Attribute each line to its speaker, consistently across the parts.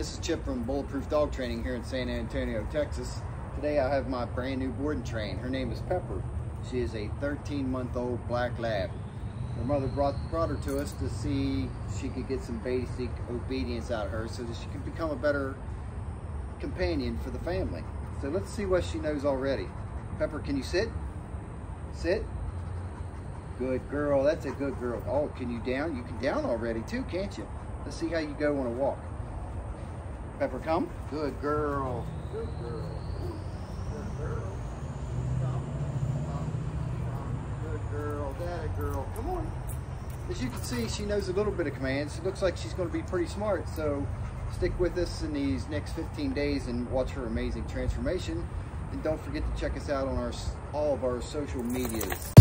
Speaker 1: This is Chip from Bulletproof Dog Training here in San Antonio, Texas. Today I have my brand new board and train. Her name is Pepper. She is a 13 month old black lab. Her mother brought, brought her to us to see she could get some basic obedience out of her so that she could become a better companion for the family. So let's see what she knows already. Pepper, can you sit? Sit. Good girl, that's a good girl. Oh, can you down? You can down already too, can't you? Let's see how you go on a walk. Pepper, come. Good girl. Good girl. Good girl. Come. Come. Come. Good girl. That girl. Come on. As you can see, she knows a little bit of commands. It looks like she's going to be pretty smart. So stick with us in these next 15 days and watch her amazing transformation. And don't forget to check us out on our all of our social medias.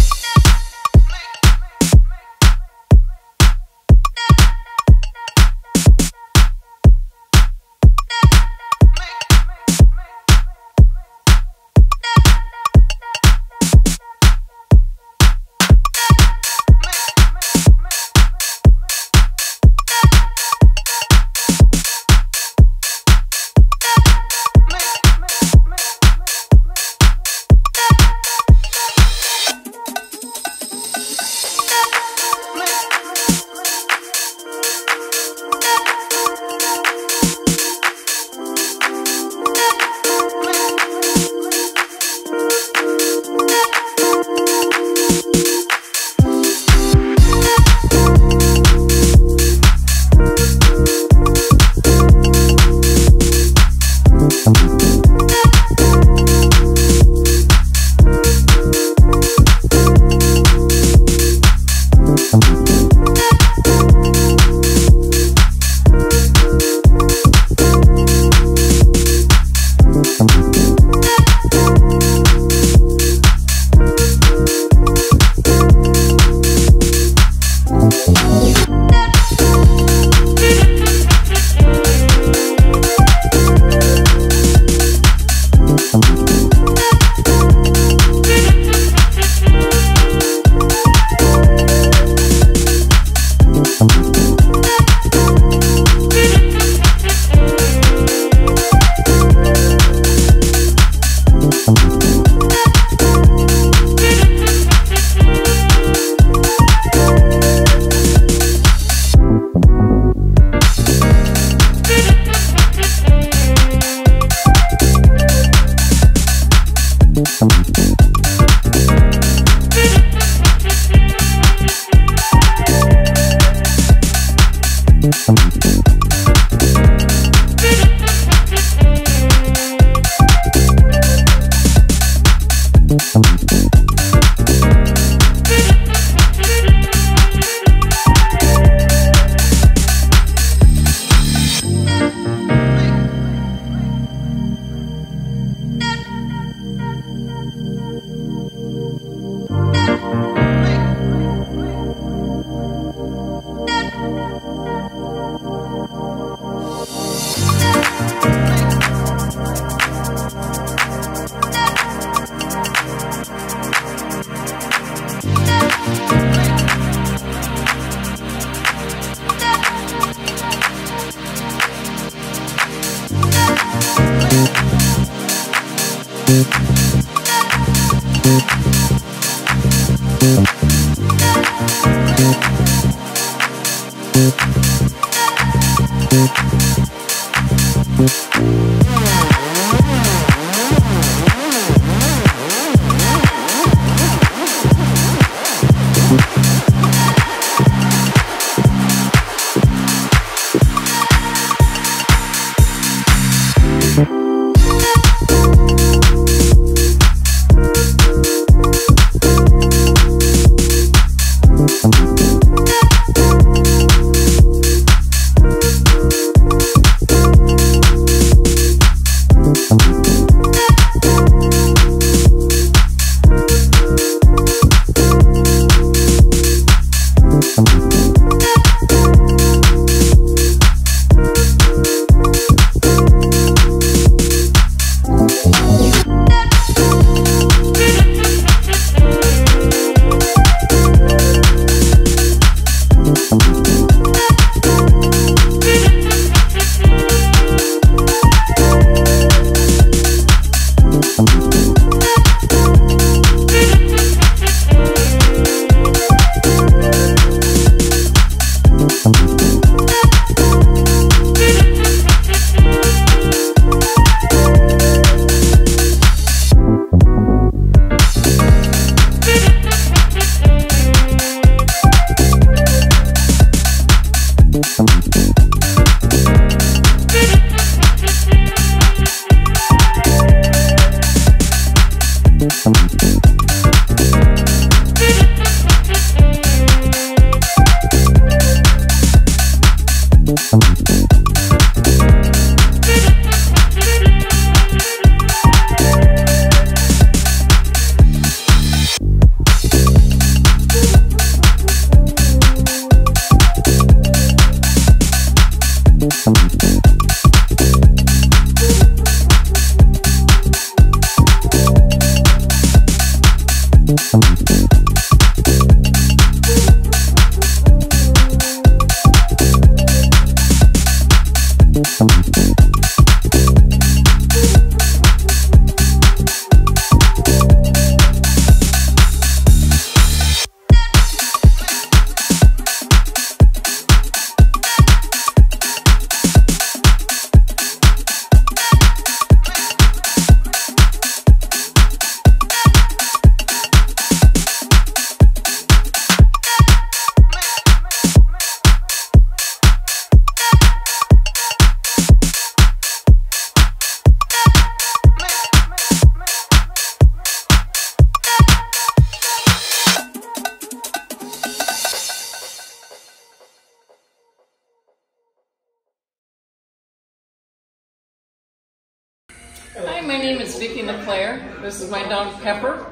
Speaker 2: My name is This is my dog Pepper.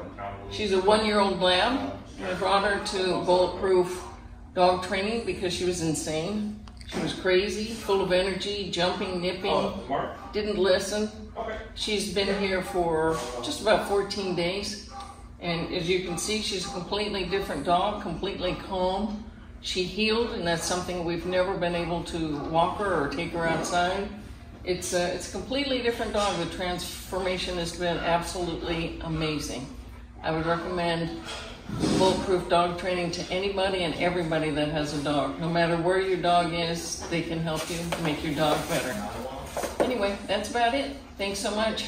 Speaker 2: She's a one-year-old lab. I brought her to Bulletproof Dog Training because she was insane. She was crazy, full of energy, jumping, nipping, oh, didn't listen. She's been here for just about 14 days. And as you can see, she's a completely different dog, completely calm. She heeled, and that's something we've never been able to walk her or take her outside. It's a, it's a completely different dog. The transformation has been absolutely amazing. I would recommend bulletproof dog training to anybody and everybody that has a dog. No matter where your dog is, they can help you make your dog better. Anyway, that's about it. Thanks so much.